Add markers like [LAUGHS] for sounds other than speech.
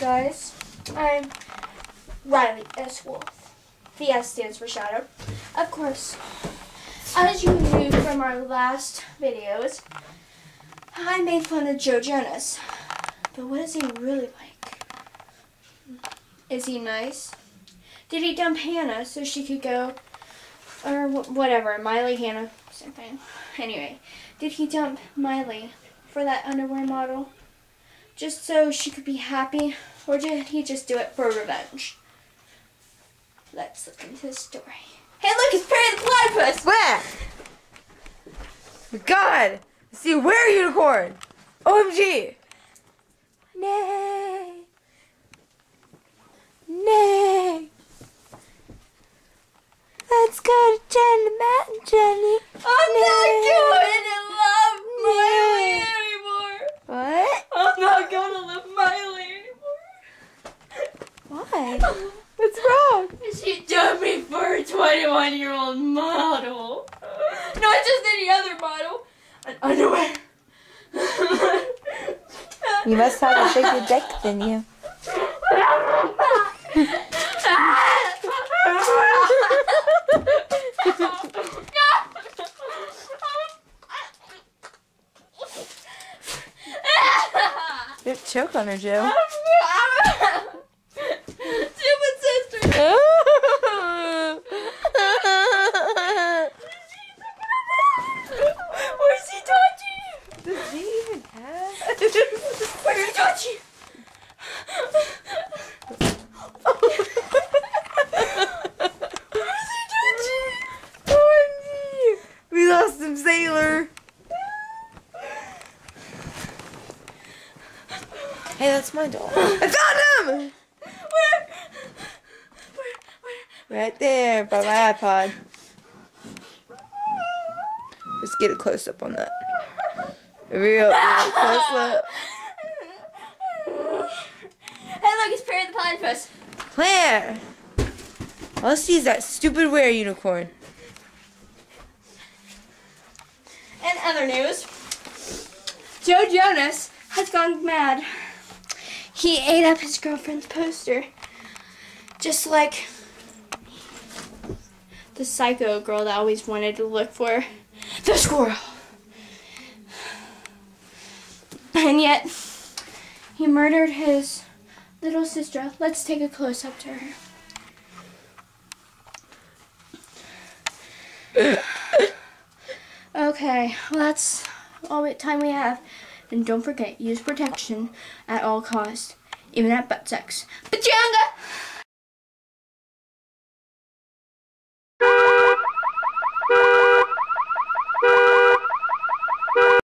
guys. I'm Riley S. Wolf. The S stands for shadow. Of course, as you knew from our last videos, I made fun of Joe Jonas. But what is he really like? Is he nice? Did he dump Hannah so she could go, or whatever, Miley, Hannah, same thing. Anyway, did he dump Miley for that underwear model? Just so she could be happy? Or did he just do it for revenge? Let's look into the story. Hey look, it's Perry the Platypus! Where? God! See, where unicorn? OMG! Nay! Nay! Let's go to Jenny Mountain, Jenny. I'm not Nay. going to love Miley anymore! What? I'm not going to love Miley anymore! [LAUGHS] Why? What's wrong? She dumped me for a 21 year old model. Not just any other model. An underwear. You must have a bigger dick than you. [LAUGHS] Don't choke on her, Joe. [LAUGHS] Stupid sister. Where's he touching? Does he even have? Where's he touching? Where's he touching? OMG! We lost him, Sailor. Hey, that's my doll. I found him! Where? Where? Where? Right there by my iPod. Let's get a close up on that. Real, [LAUGHS] real close up. Hey, look, it's Perry the Platypus. Claire! See is that stupid wear unicorn. Other news, Joe Jonas has gone mad. He ate up his girlfriend's poster. Just like the psycho girl that always wanted to look for the squirrel. And yet, he murdered his little sister. Let's take a close up to her. Okay, well that's all the time we have. And don't forget, use protection at all costs, even at butt sex. Pachanga!